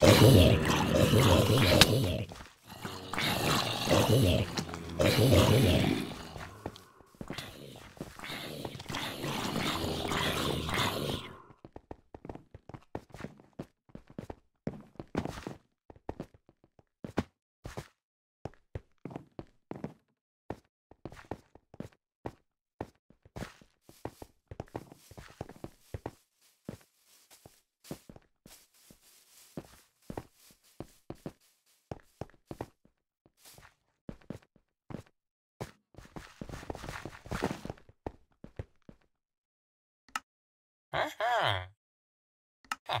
Yeah. Huh. Huh.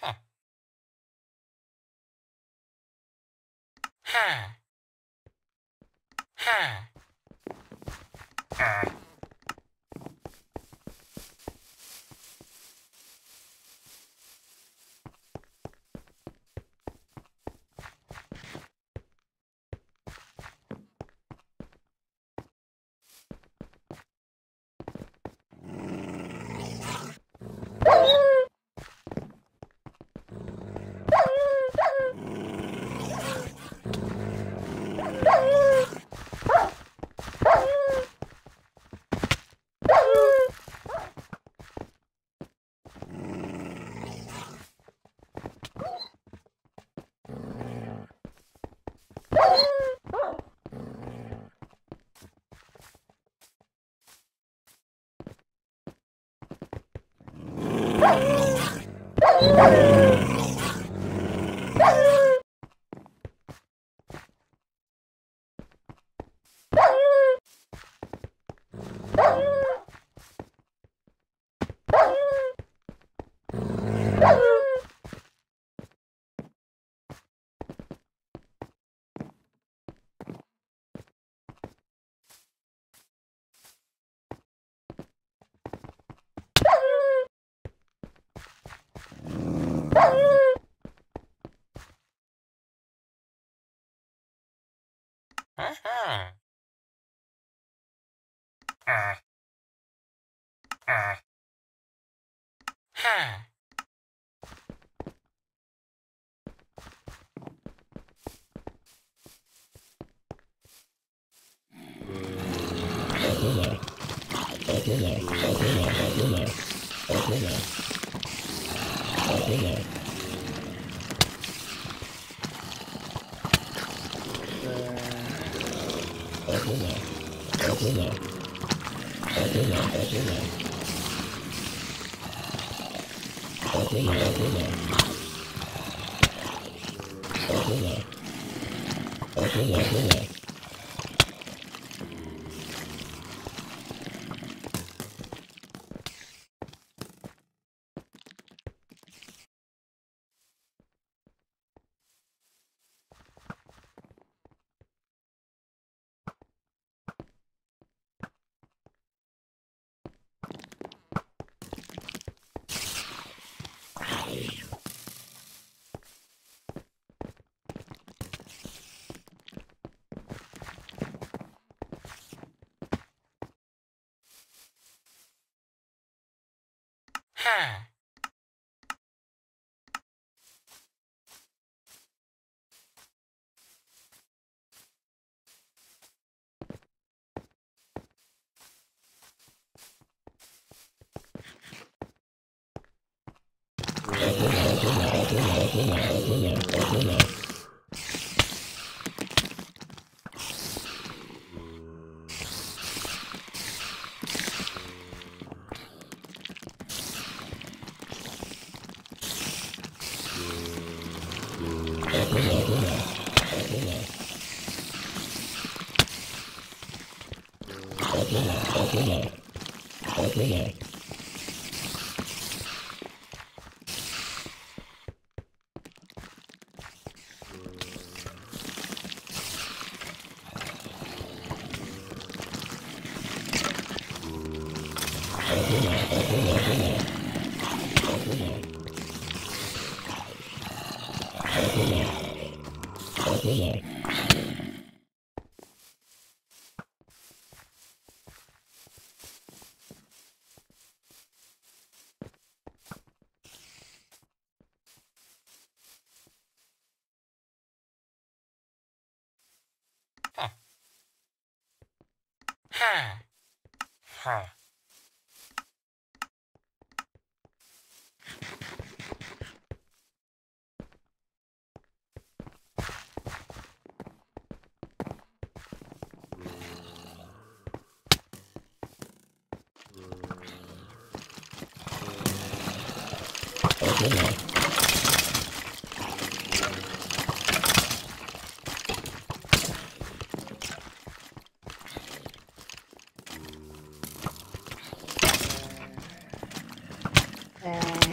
Huh. Huh. Huh. Uh. Uh-huh. Uh. Uh. Huh. Okay. Yeah. Huh. Huh. Okay.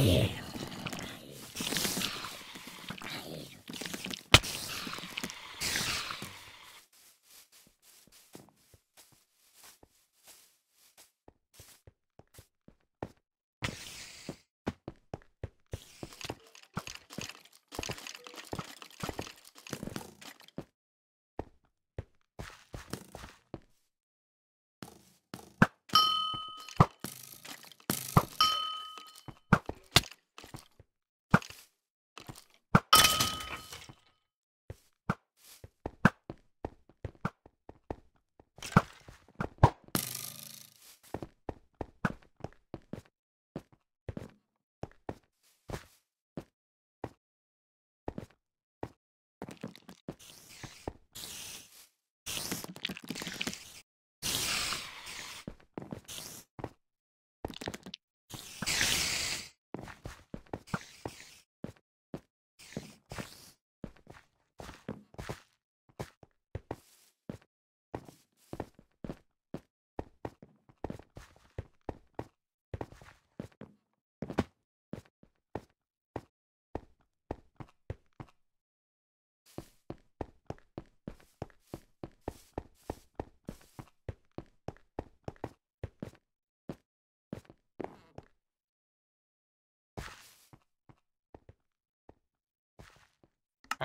Yeah.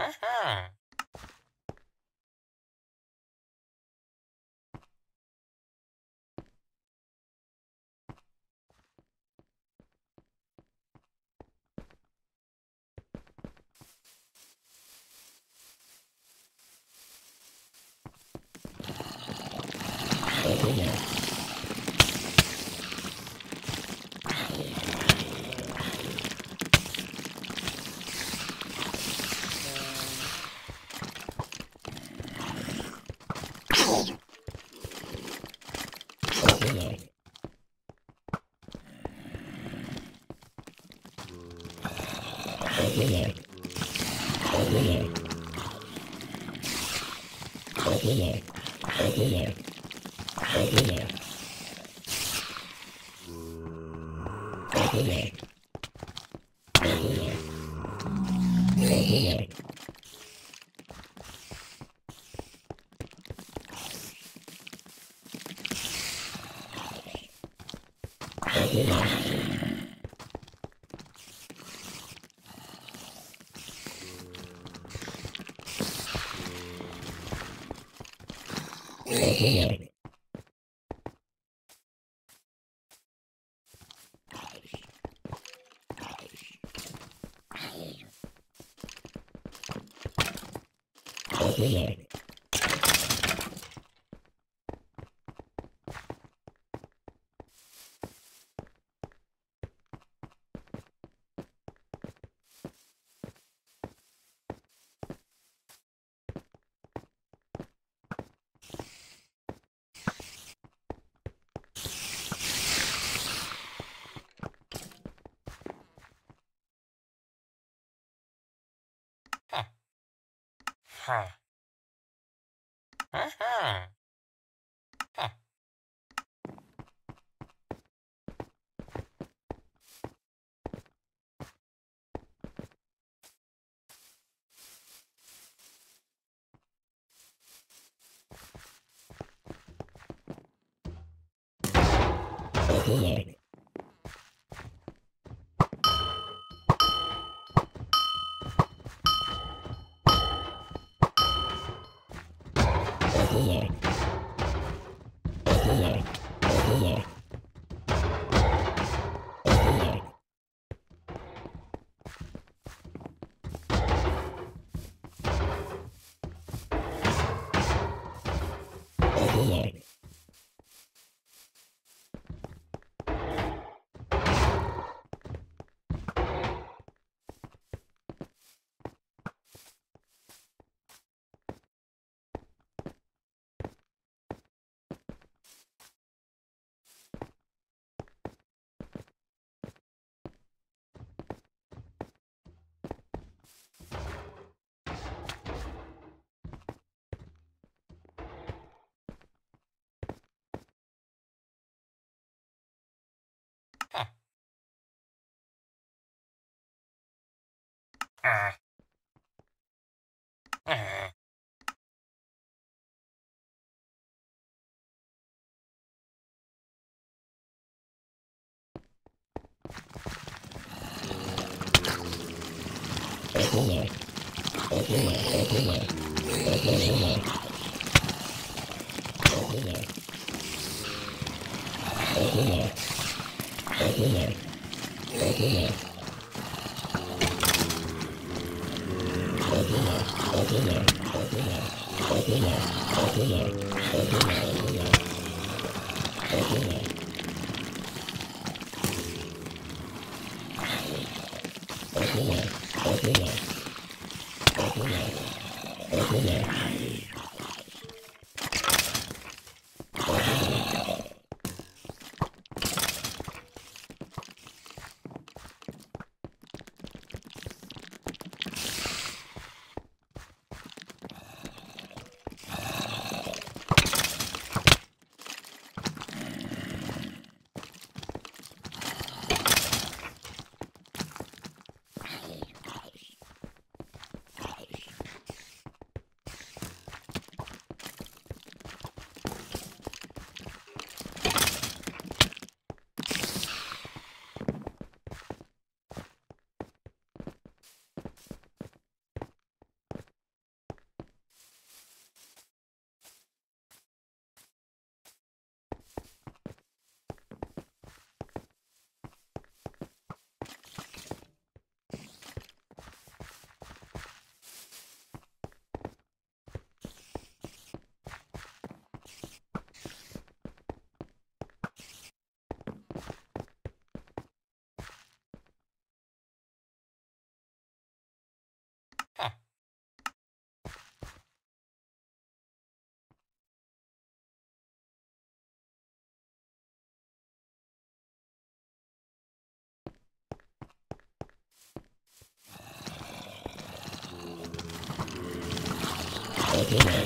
Yeah. Yeah. Huh. Uh-huh. Uh. Yeah. Yeah. Okay.